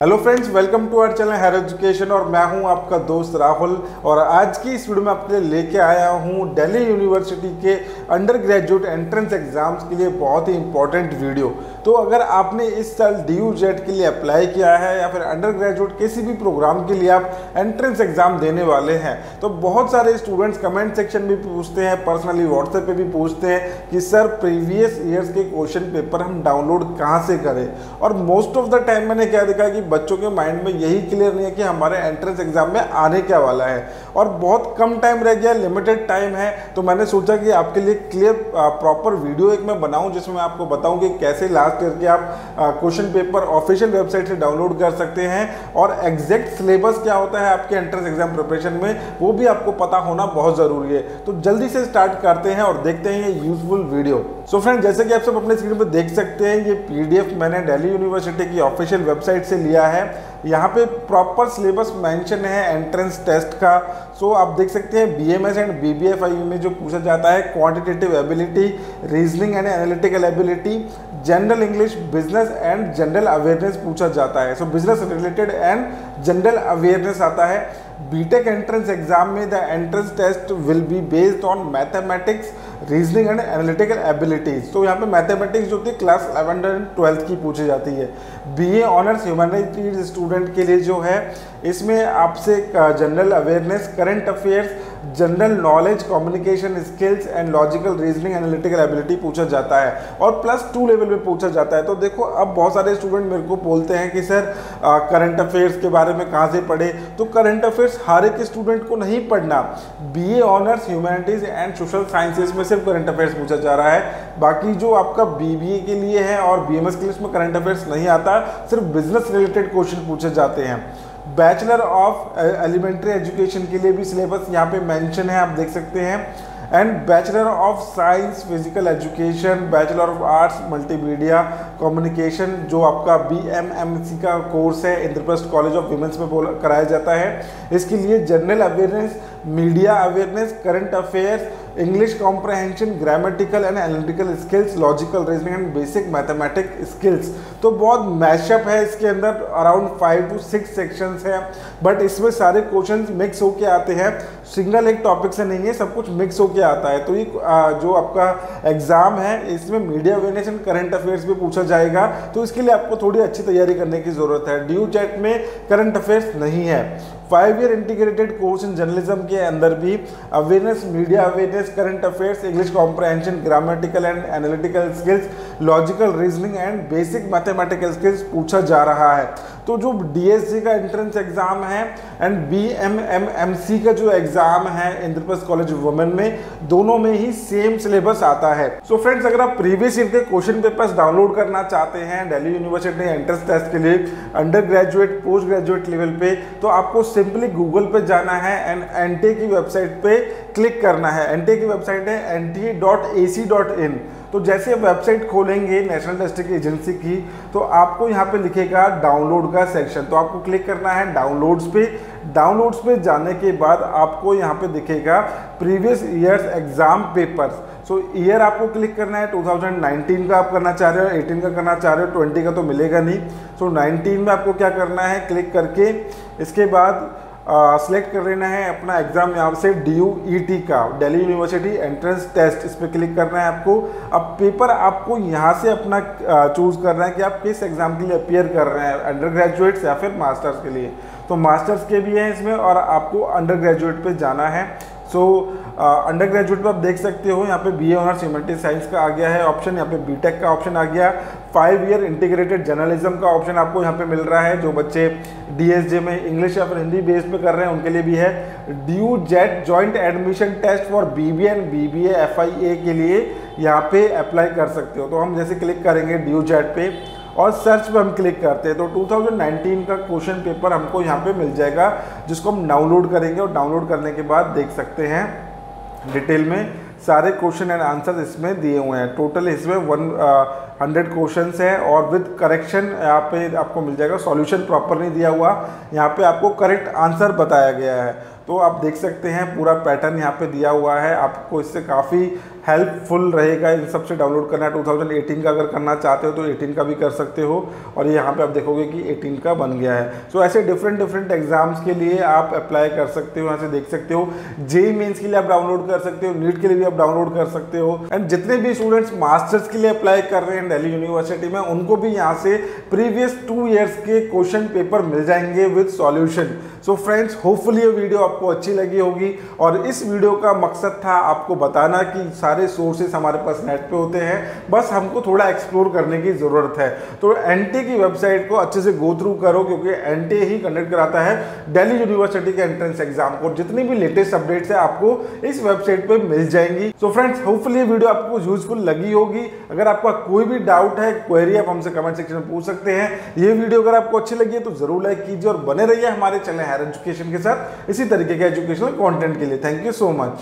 Hello friends welcome to our channel higher education और मैं हूँ आपका दोस्त राहुल और आज की इस वीडियो में लिए लेके आया हूँ दिल्ली यूनिवर्सिटी के अंडर ग्रेजुएट एंट्रेंस एग्ज़ाम्स के लिए बहुत ही इंपॉर्टेंट वीडियो तो अगर आपने इस साल डी यू के लिए अप्लाई किया है या फिर अंडर ग्रेजुएट किसी भी प्रोग्राम के लिए आप एंट्रेंस एग्ज़ाम देने वाले हैं तो बहुत सारे स्टूडेंट्स कमेंट सेक्शन में पूछते हैं पर्सनली व्हाट्सएप पर भी पूछते हैं कि सर प्रीवियस ईयर्स के क्वेश्चन पेपर हम डाउनलोड कहाँ से करें? और मोस्ट ऑफ़ द टाइम मैंने क्या देखा कि बच्चों के माइंड में यही क्लियर नहीं है कि हमारे एंट्रेंस एग्ज़ाम में आने क्या वाला है। और बहुत कम टाइम रह गया लिमिटेड टाइम है तो मैंने सोचा कि आपके लिए क्लियर प्रॉपर वीडियो एक मैं बनाऊँ, जिसमें मैं आपको बताऊँ कि कैसे लास्ट ईयर के आप क्वेश्चन पेपर ऑफिशियल वेबसाइट से डाउनलोड कर सकते हैं। और एग्जैक्ट सिलेबस क्या होता है आपके एंट्रेंस एग्ज़ाम प्रिपरेशन में, वो भी आपको पता होना बहुत ज़रूरी है। तो जल्दी से स्टार्ट करते हैं और देखते हैं ये यूजफुल वीडियो सो फ्रेंड जैसे कि आप सब अपने स्क्रीन पर देख सकते हैं ये पीडीएफ मैंने दिल्ली यूनिवर्सिटी की ऑफिशियल वेबसाइट से लिया है। यहाँ पे प्रॉपर सिलेबस मेंशन है एंट्रेंस टेस्ट का। सो so, आप देख सकते हैं बीएमएस एंड बीबीएफआई में जो पूछा जाता है quantitative ability reasoning and analytical ability general English business and general awareness पूछा जाता है। So business related and general awareness आता है। बीटेक एंट्रेंस एग्ज़ाम में the entrance test will be based on mathematics reasoning and analytical abilities तो यहाँ पे mathematics जो है क्लास इलेवन एंड ट्वेल्थ की पूछी जाती है। बीए ऑनर्स ह्यूमैनिटीज स्टूडेंट के लिए जो है, इसमें आपसे general awareness current affairs general knowledge communication skills and logical reasoning analytical ability पूछा जाता है और प्लस टू लेवल पे पूछा जाता है। तो देखो, अब बहुत सारे स्टूडेंट मेरे को बोलते हैं कि, सर करंट अफेयर्स के बारे में कहाँ से पढ़े? तो करंट अफेयर्स हर एक स्टूडेंट को नहीं पढ़ना। BA honours humanities and social sciences में सिर्फ़ करंट अफेयर्स पूछा जा रहा है। बाकी जो आपका बीबीए के लिए है और बीएमएस के लिए उसमें करंट अफेयर्स नहीं आता, सिर्फ़ बिज़नेस रिलेटेड क्वेश्चन पूछे जाते हैं। बैचलर ऑफ़ एलिमेंट्री एजुकेशन के लिए भी सिलेबस यहाँ पे मेंशन है, आप देख सकते हैं। And bachelor of science, physical education, bachelor of arts, multimedia communication, जो आपका बी एम एम सी का कोर्स है, इंद्रप्रस्थ कॉलेज ऑफ़ वीमेंस में कराया जाता है। इसके लिए general awareness, media awareness, current affairs English comprehension grammatical and analytical skills logical reasoning and basic mathematic skills तो बहुत मैशअप है इसके अंदर around five to six sections है। बट इसमें सारे क्वेश्चन मिक्स होके आते हैं। सिंगल एक टॉपिक से नहीं है, सब कुछ मिक्स होके आता है। तो ये जो आपका एग्ज़ाम है, इसमें media awareness and current affairs भी पूछा जाएगा। तो इसके लिए आपको थोड़ी अच्छी तैयारी करने की ज़रूरत है। ड्यू चैट में करंट अफेयर्स नहीं है। Five year integrated course in journalism के अंदर भी awareness media awareness current affairs English comprehension grammatical and analytical skills logical reasoning and basic mathematical skills पूछा जा रहा है। तो जो डीएससी का एंट्रेंस एग्ज़ाम है and B M M M C का जो एग्ज़ाम है इंद्रप्रस्थ कॉलेज वुमेन में, दोनों में ही सेम सिलेबस आता है। सो so फ्रेंड्स अगर आप प्रीवियस ईयर के क्वेश्चन पेपर्स डाउनलोड करना चाहते हैं दिल्ली यूनिवर्सिटी एंट्रेंस टेस्ट के लिए under graduate post graduate level पे तो आपको सिंपली गूगल पे जाना है एंड एन की वेबसाइट पे क्लिक करना है। एन की वेबसाइट है एन टी तो जैसे वेबसाइट खोलेंगे नेशनल टेस्टिंग एजेंसी की तो आपको यहाँ पे लिखेगा डाउनलोड का सेक्शन। तो आपको क्लिक करना है डाउनलोड्स पे। डाउनलोड्स पे जाने के बाद आपको यहाँ पे दिखेगा previous years exam papers. So year आपको क्लिक करना है। 2019 का आप करना चाह रहे हो 18 का करना चाह रहे हो 20 का तो मिलेगा नहीं। सो so, 19 में आपको क्या करना है? क्लिक करके इसके बाद सेलेक्ट कर लेना है अपना एग्ज़ाम यहाँ से डी यू ई टी का डेली यूनिवर्सिटी एंट्रेंस टेस्ट, इस पर क्लिक करना है आपको। अब पेपर आपको यहाँ से अपना चूज़ करना है कि आप किस एग्ज़ाम के लिए अपियर कर रहे हैं अंडर ग्रेजुएट्स या फिर मास्टर्स के लिए। तो मास्टर्स के भी हैं इसमें और आपको अंडर ग्रेजुएट पर जाना है। सो अंडर ग्रेजुएट में आप देख सकते हो, यहाँ पे B A honours humanity science का आ गया है ऑप्शन यहाँ पे बीटेक का ऑप्शन आ गया। फाइव ईयर इंटीग्रेटेड जर्नलिज्म का ऑप्शन आपको यहाँ पे मिल रहा है, जो बच्चे डीएसजे में इंग्लिश या फिर हिंदी बेस पे कर रहे हैं, उनके लिए भी है। DU JAT joint admission test for B B N B B F I A के लिए यहाँ पे अप्लाई कर सकते हो। तो हम जैसे क्लिक करेंगे ड्यू जेट पे और सर्च पर हम क्लिक करते हैं तो 2019 का क्वेश्चन पेपर हमको यहाँ पे मिल जाएगा, जिसको हम डाउनलोड करेंगे और डाउनलोड करने के बाद देख सकते हैं डिटेल में। सारे क्वेश्चन एंड आंसर इसमें दिए हुए हैं। टोटल इसमें वन हंड्रेड क्वेश्चन है और विद करेक्शन यहाँ पे आपको मिल जाएगा। सॉल्यूशन प्रॉपर नहीं दिया हुआ। यहाँ पे आपको करेक्ट आंसर बताया गया है। तो आप देख सकते हैं पूरा पैटर्न यहाँ पे दिया हुआ है। आपको इससे काफ़ी हेल्पफुल रहेगा। इन सबसे डाउनलोड करना है। 2018 का अगर करना चाहते हो तो 18 का भी कर सकते हो। और यहाँ पे आप देखोगे कि 18 का बन गया है। सो so, ऐसे डिफरेंट डिफरेंट एग्ज़ाम्स के लिए आप अप्लाई कर सकते हो यहाँ से देख सकते हो। जेई मेन्स के लिए आप डाउनलोड कर सकते हो। नीट के लिए भी आप डाउनलोड कर सकते हो। एंड जितने भी स्टूडेंट्स मास्टर्स के लिए अप्लाई कर रहे हैं दिल्ली यूनिवर्सिटी में उनको भी यहाँ से प्रीवियस टू ईयर्स के क्वेश्चन पेपर मिल जाएँगे with solution so friends hopefully ये वीडियो आपको अच्छी लगी होगी और इस वीडियो का मकसद था आपको बताना कि सारे सोर्सेस हमारे पास नेट पे होते हैं। बस हमको थोड़ा एक्सप्लोर करने की ज़रूरत है। तो एन की वेबसाइट को अच्छे से गो थ्रू करो, क्योंकि एन ही कंडक्ट कराता है दिल्ली यूनिवर्सिटी के एंट्रेंस एग्ज़ाम को। जितनी भी लेटेस्ट अपडेट्स है आपको इस वेबसाइट पर मिल जाएँगी। सो फ्रेंड्स होपफुली वीडियो आपको यूजफुल लगी होगी। अगर आपका कोई भी डाउट है क्वेरी आप हमसे कमेंट सेक्शन में पूछ सकते हैं। ये वीडियो अगर आपको अच्छी लगी है तो ज़रूर लाइक कीजिए और बने रहिए हमारे चैनल हायर एजुकेशन के साथ। इसी तरीके के एजुकेशनल कंटेंट के लिए. Thank you so much